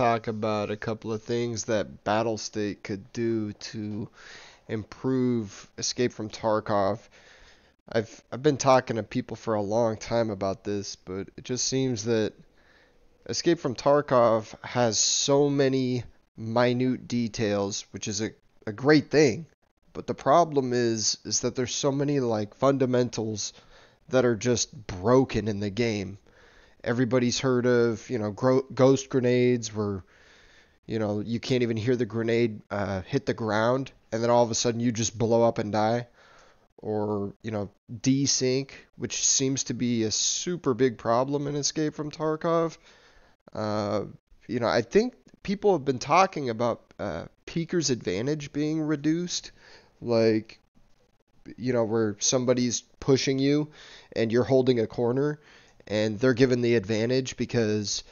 talk about a couple of things that Battlestate could do to improve Escape from Tarkov. I've I've been talking to people for a long time about this, but it just seems that Escape from Tarkov has so many minute details, which is a, a great thing. But the problem is is that there's so many like fundamentals that are just broken in the game. Everybody's heard of, you know, gro- ghost grenades where you know, you can't even hear the grenade uh, hit the ground and then all of a sudden you just blow up and die or you know desync, which seems to be a super big problem in Escape from Tarkov. Uh, you know, I think people have been talking about uh, Peeker's advantage being reduced, like you know where somebody's pushing you and you're holding a corner and they're given the advantage because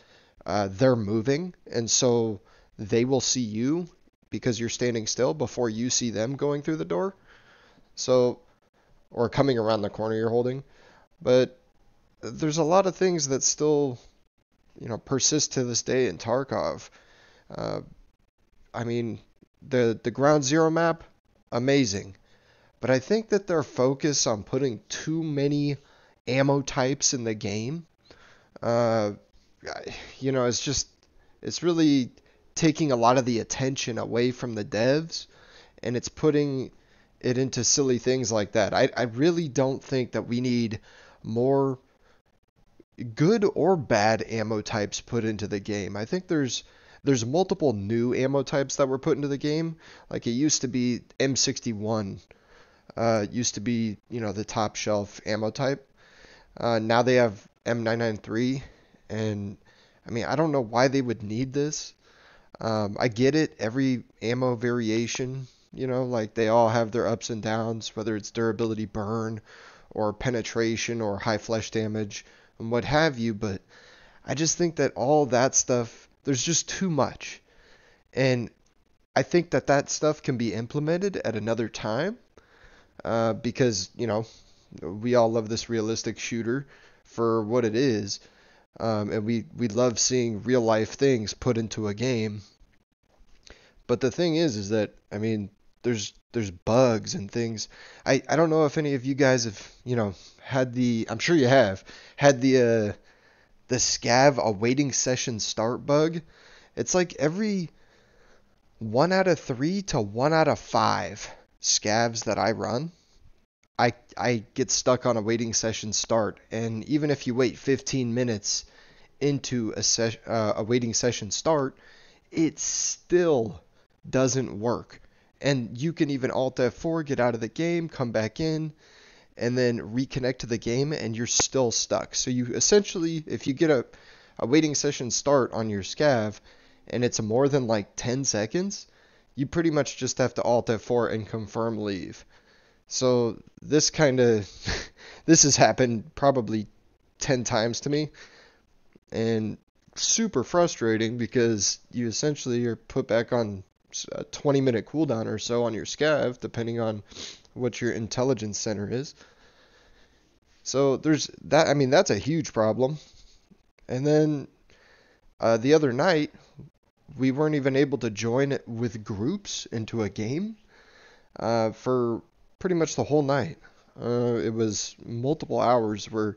uh, they're moving and so they will see you because you're standing still before you see them going through the door. So or coming around the corner you're holding. But there's a lot of things that still, you know, persist to this day in Tarkov. Uh, I mean, the the Ground Zero map, amazing, but I think that their focus on putting too many ammo types in the game, uh, you know, it's just it's really taking a lot of the attention away from the devs, and it's putting it into silly things like that. I, I really don't think that we need more good or bad ammo types put into the game. I think there's there's multiple new ammo types that were put into the game. Like it used to be M61 uh, used to be, you know, the top shelf ammo type. Uh, now they have M993 and I mean, I don't know why they would need this. Um, I get it. Every ammo variation you know, like they all have their ups and downs, whether it's durability burn or penetration or high flesh damage and what have you. But I just think that all that stuff, there's just too much. And I think that that stuff can be implemented at another time uh, because, you know, we all love this realistic shooter for what it is. Um, and we, we love seeing real life things put into a game. But the thing is, is that, I mean, there's there's bugs and things. I I don't know if any of you guys have you know had the I'm sure you have had the uh, the scav awaiting session start bug. It's like every one out of three to one out of five scavs that I run, I I get stuck on a waiting session start, and even if you wait 15 minutes into a ses- uh, a waiting session start, it still doesn't work and you can even alt F4, get out of the game, come back in, and then reconnect to the game, and you're still stuck. So you essentially, if you get a, a waiting session start on your scav, and it's more than like 10 seconds, you pretty much just have to alt F4 and confirm leave. So this kind of, this has happened probably 10 times to me, and super frustrating because you essentially are put back on a 20 minute cooldown or so on your scav, depending on what your intelligence center is. So there's that. I mean, that's a huge problem. And then uh, the other night, we weren't even able to join it with groups into a game uh, for pretty much the whole night. Uh, it was multiple hours where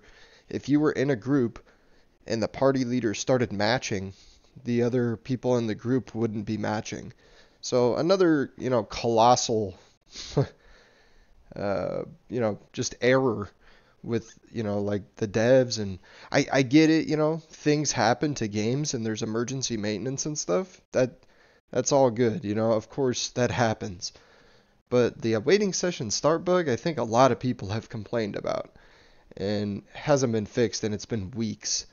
if you were in a group and the party leader started matching, the other people in the group wouldn't be matching. So another, you know, colossal, uh, you know, just error with, you know, like the devs and I, I get it, you know, things happen to games and there's emergency maintenance and stuff. That that's all good, you know. Of course that happens. But the awaiting session start bug, I think a lot of people have complained about and hasn't been fixed and it's been weeks.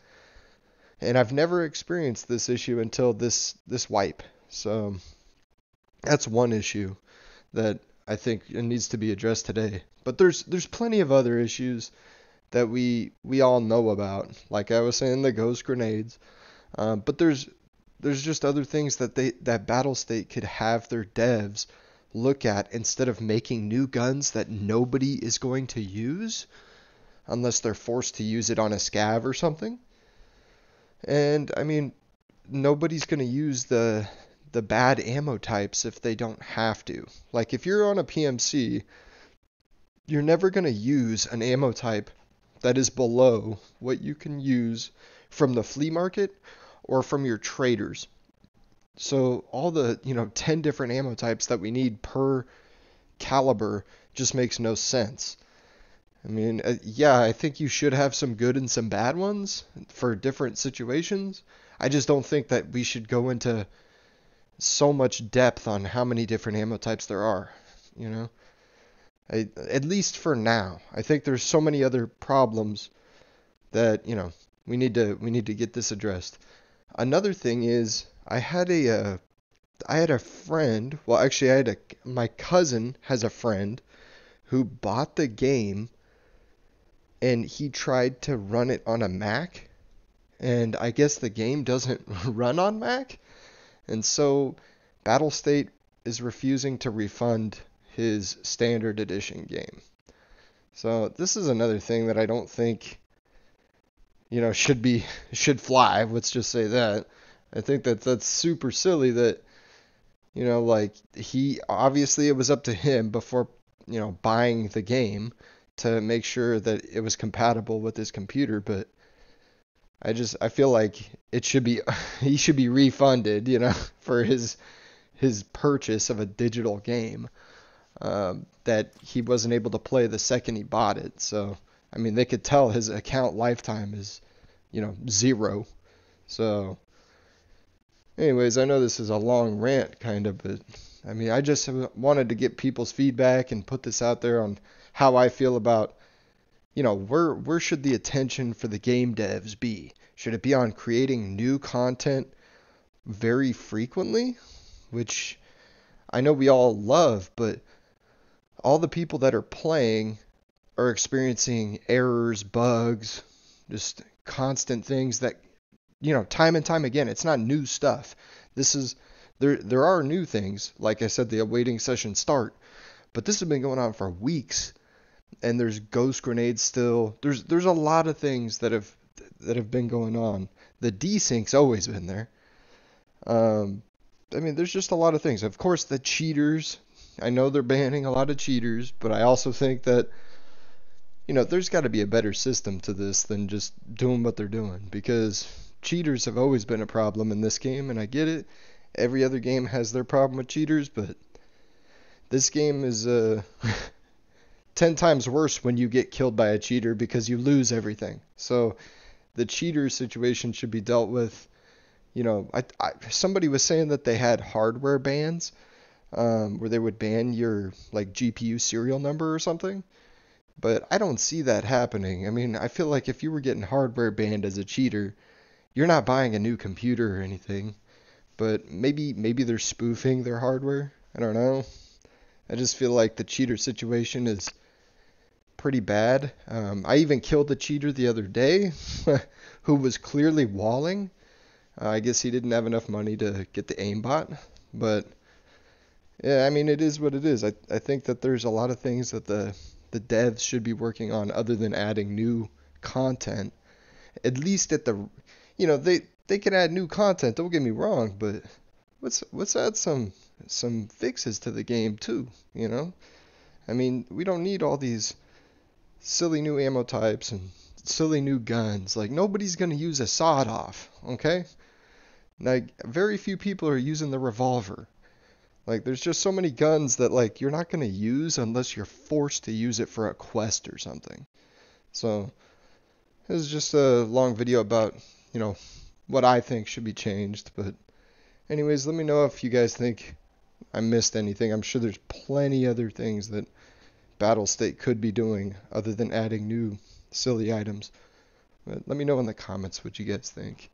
And I've never experienced this issue until this this wipe. So that's one issue that I think needs to be addressed today. But there's there's plenty of other issues that we we all know about. Like I was saying, the ghost grenades. Uh, but there's there's just other things that they that Battlestate could have their devs look at instead of making new guns that nobody is going to use unless they're forced to use it on a scav or something. And I mean, nobody's going to use the the bad ammo types if they don't have to. Like if you're on a PMC, you're never going to use an ammo type that is below what you can use from the flea market or from your traders. So all the, you know, 10 different ammo types that we need per caliber just makes no sense. I mean, uh, yeah, I think you should have some good and some bad ones for different situations. I just don't think that we should go into so much depth on how many different ammo types there are, you know? I, at least for now. I think there's so many other problems that, you know, we need to we need to get this addressed. Another thing is I had a uh, I had a friend, well actually I had a my cousin has a friend who bought the game and he tried to run it on a Mac and I guess the game doesn't run on Mac and so Battlestate is refusing to refund his standard edition game. So this is another thing that I don't think you know should be should fly, let's just say that. I think that that's super silly that you know like he obviously it was up to him before you know buying the game to make sure that it was compatible with his computer, but I just I feel like it should be he should be refunded, you know, for his his purchase of a digital game um, that he wasn't able to play the second he bought it. So I mean, they could tell his account lifetime is, you know, zero. So, anyways, I know this is a long rant, kind of, but I mean, I just wanted to get people's feedback and put this out there on how I feel about, you know, where where should the attention for the game devs be? Should it be on creating new content very frequently, which I know we all love, but all the people that are playing are experiencing errors, bugs, just constant things that you know, time and time again, it's not new stuff. This is there there are new things, like I said the awaiting session start, but this has been going on for weeks and there's ghost grenades still. There's there's a lot of things that have that have been going on. The desync's always been there. Um, I mean, there's just a lot of things. Of course, the cheaters. I know they're banning a lot of cheaters, but I also think that you know there's got to be a better system to this than just doing what they're doing because cheaters have always been a problem in this game, and I get it. Every other game has their problem with cheaters, but this game is uh 10 times worse when you get killed by a cheater because you lose everything. So the cheater situation should be dealt with. You know, I, I, somebody was saying that they had hardware bans um, where they would ban your like GPU serial number or something. But I don't see that happening. I mean, I feel like if you were getting hardware banned as a cheater, you're not buying a new computer or anything. But maybe maybe they're spoofing their hardware. I don't know. I just feel like the cheater situation is pretty bad. Um, I even killed the cheater the other day who was clearly walling. Uh, I guess he didn't have enough money to get the aimbot, but yeah, I mean it is what it is. I I think that there's a lot of things that the the devs should be working on other than adding new content. At least at the you know, they they can add new content, don't get me wrong, but let's let's add some some fixes to the game too, you know? I mean, we don't need all these silly new ammo types and silly new guns. Like nobody's gonna use a sawed off, okay? Like very few people are using the revolver. Like there's just so many guns that like you're not gonna use unless you're forced to use it for a quest or something. So this is just a long video about, you know, what I think should be changed. But anyways, let me know if you guys think I missed anything. I'm sure there's plenty other things that Battlestate could be doing other than adding new silly items. But let me know in the comments what you guys think.